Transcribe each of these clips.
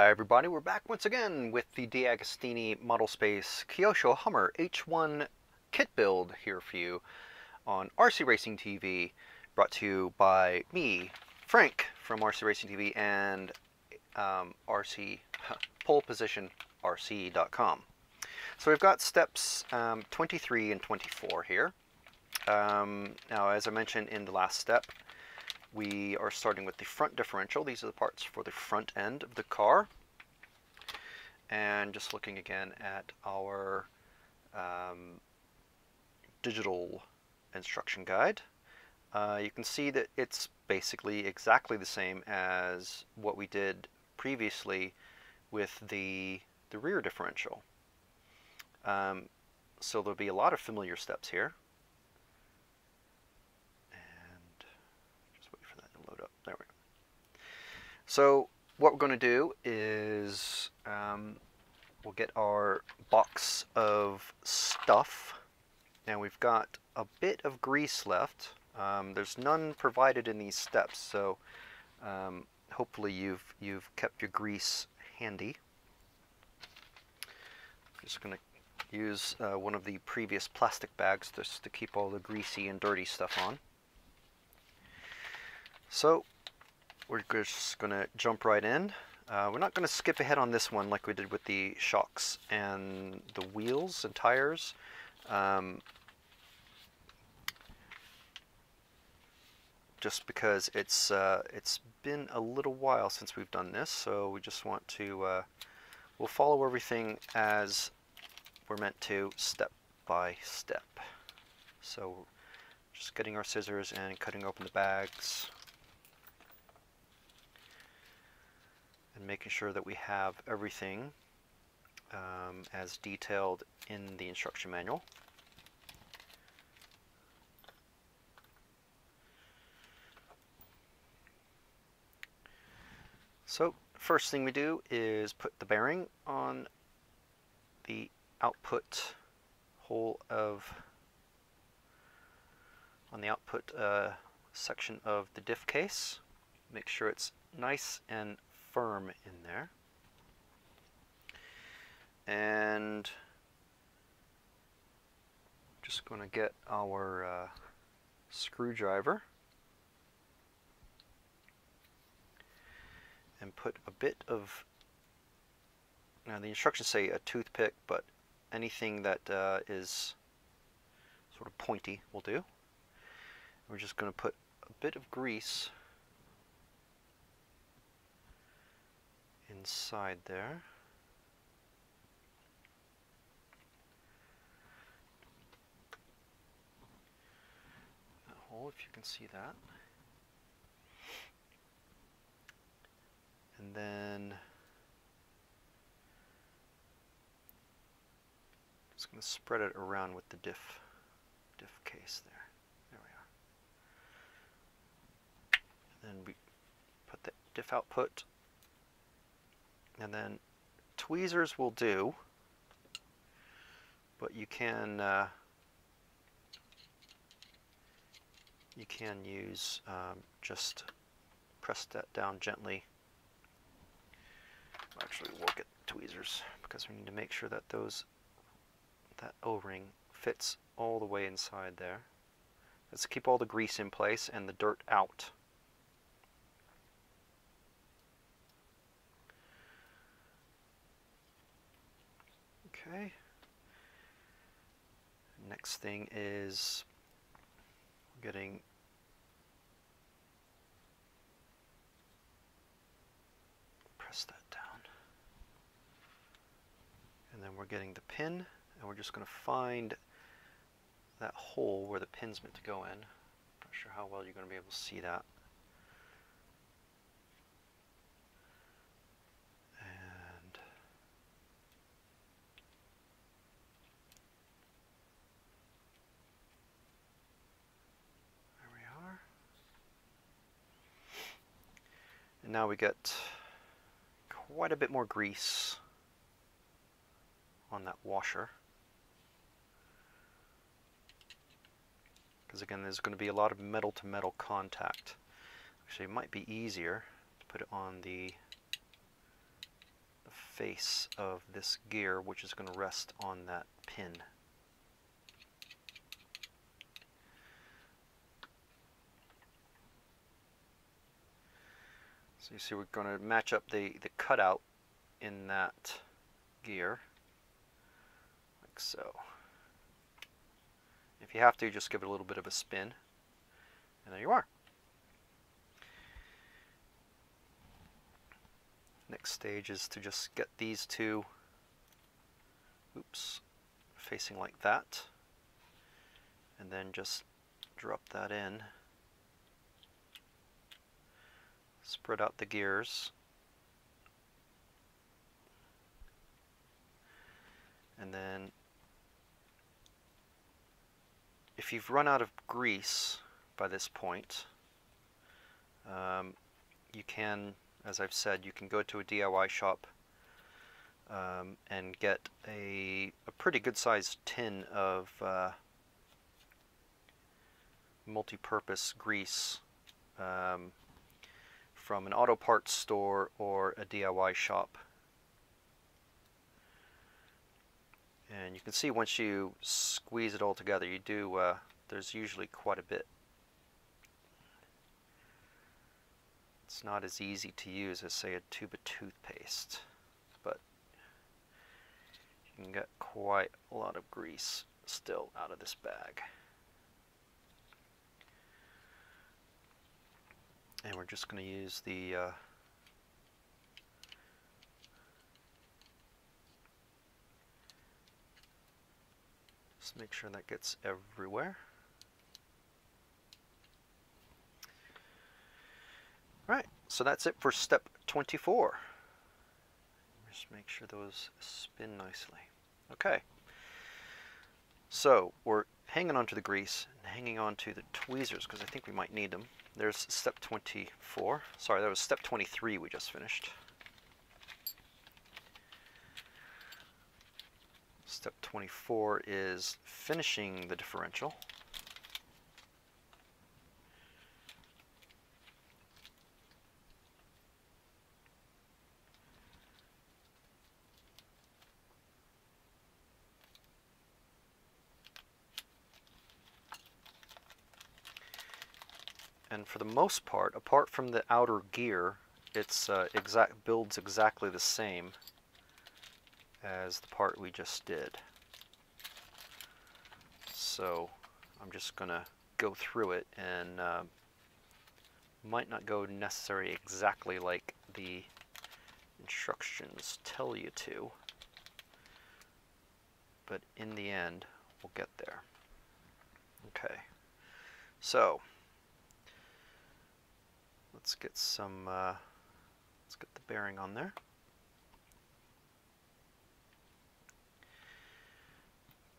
Uh, everybody, we're back once again with the DeAgostini Model Space Kyosho Hummer H1 kit build here for you on RC Racing TV, brought to you by me, Frank, from RC Racing TV and um, RC Pole Position RC.com. So we've got steps um, 23 and 24 here. Um, now, as I mentioned in the last step, we are starting with the front differential. These are the parts for the front end of the car. And just looking again at our um, digital instruction guide, uh, you can see that it's basically exactly the same as what we did previously with the, the rear differential. Um, so there'll be a lot of familiar steps here. So what we're going to do is um, we'll get our box of stuff and we've got a bit of grease left. Um, there's none provided in these steps so um, hopefully you've you've kept your grease handy. I'm just going to use uh, one of the previous plastic bags just to keep all the greasy and dirty stuff on. So we're just going to jump right in. Uh, we're not going to skip ahead on this one like we did with the shocks and the wheels and tires. Um, just because it's uh, it's been a little while since we've done this, so we just want to uh, we'll follow everything as we're meant to, step by step. So just getting our scissors and cutting open the bags. And making sure that we have everything um, as detailed in the instruction manual. So first thing we do is put the bearing on the output hole of on the output uh, section of the diff case. Make sure it's nice and firm in there. And just going to get our uh, screwdriver and put a bit of, now the instructions say a toothpick, but anything that uh, is sort of pointy will do. We're just going to put a bit of grease inside there. That hole, if you can see that. And then just going to spread it around with the diff diff case there. There we are. And then we put the diff output and then tweezers will do, but you can uh, you can use um, just press that down gently. Actually, we'll get tweezers because we need to make sure that those that O-ring fits all the way inside there. Let's keep all the grease in place and the dirt out. Okay. Next thing is getting press that down. And then we're getting the pin and we're just going to find that hole where the pin's meant to go in. Not sure how well you're going to be able to see that. And now we get quite a bit more grease on that washer. Because again, there's going to be a lot of metal to metal contact. Actually, it might be easier to put it on the face of this gear, which is going to rest on that pin. So you see we're going to match up the, the cutout in that gear, like so. If you have to, just give it a little bit of a spin, and there you are. Next stage is to just get these two, oops, facing like that, and then just drop that in. Spread out the gears. And then if you've run out of grease by this point, um, you can, as I've said, you can go to a DIY shop um, and get a, a pretty good sized tin of uh, multi-purpose grease um, from an auto parts store or a DIY shop. And you can see once you squeeze it all together, you do, uh, there's usually quite a bit. It's not as easy to use as say a tube of toothpaste, but you can get quite a lot of grease still out of this bag. And we're just going to use the uh, just make sure that gets everywhere. Right, so that's it for step 24 just make sure those spin nicely. Okay. So we're hanging onto the grease and hanging onto the tweezers because I think we might need them there's step 24. Sorry, that was step 23 we just finished. Step 24 is finishing the differential. And for the most part, apart from the outer gear, it's uh, exact builds exactly the same as the part we just did. So I'm just gonna go through it and uh, might not go necessarily exactly like the instructions tell you to, but in the end we'll get there. Okay, so let's get some, uh, let's get the bearing on there.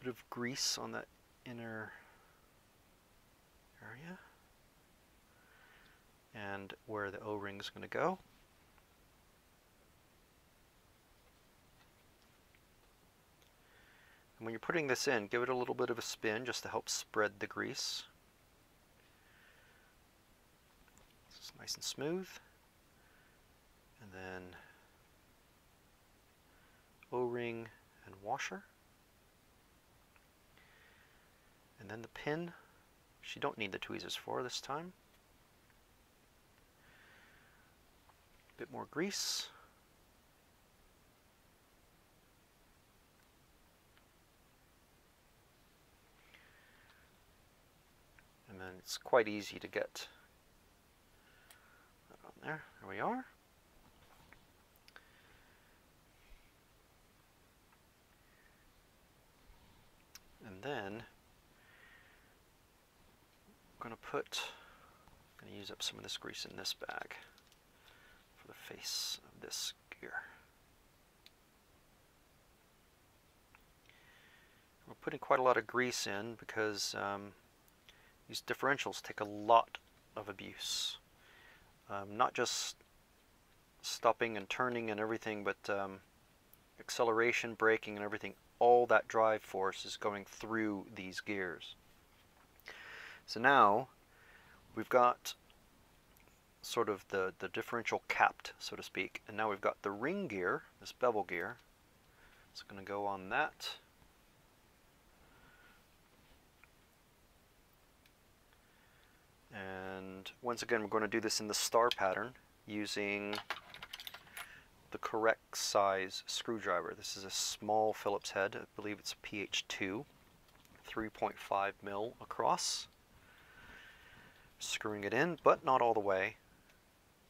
Bit of grease on that inner area and where the O-ring is going to go. And when you're putting this in, give it a little bit of a spin just to help spread the grease. Nice and smooth. And then O-ring and washer. And then the pin, which you don't need the tweezers for this time. A bit more grease. And then it's quite easy to get there, there we are. And then I'm going to put, I'm to use up some of this grease in this bag for the face of this gear. We're putting quite a lot of grease in because um, these differentials take a lot of abuse um, not just stopping and turning and everything, but um, acceleration, braking, and everything. All that drive force is going through these gears. So now we've got sort of the, the differential capped, so to speak. And now we've got the ring gear, this bevel gear. It's going to go on that. And once again, we're going to do this in the star pattern using the correct size screwdriver. This is a small Phillips head. I believe it's a PH2, 3.5 mil across. Screwing it in, but not all the way.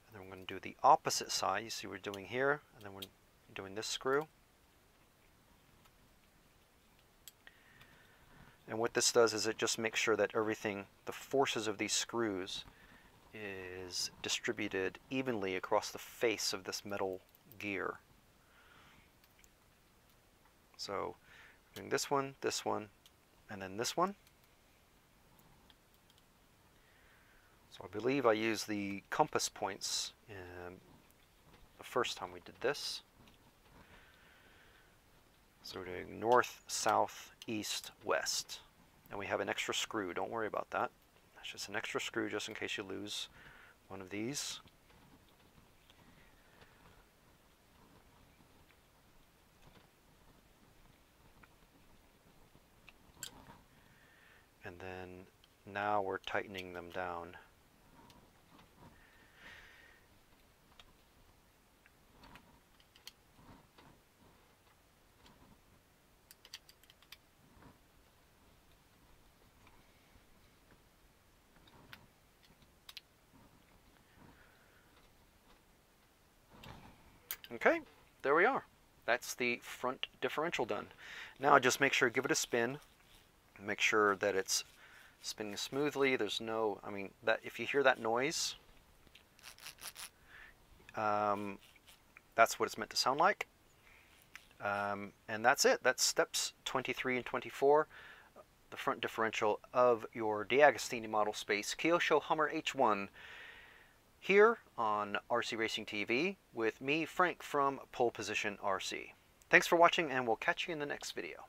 And then we're going to do the opposite side. You see we're doing here, and then we're doing this screw. And what this does is it just makes sure that everything, the forces of these screws is distributed evenly across the face of this metal gear. So doing this one, this one, and then this one. So I believe I used the compass points in the first time we did this. So we're doing north, south, east, west. And we have an extra screw. Don't worry about that. That's just an extra screw just in case you lose one of these. And then now we're tightening them down. Okay, there we are. That's the front differential done. Now just make sure, give it a spin. Make sure that it's spinning smoothly. There's no, I mean, that if you hear that noise, um, that's what it's meant to sound like. Um, and that's it. That's steps 23 and 24. The front differential of your DeAgostini model space Kyosho Hummer H1 here on RC Racing TV with me, Frank from Pole Position RC. Thanks for watching and we'll catch you in the next video.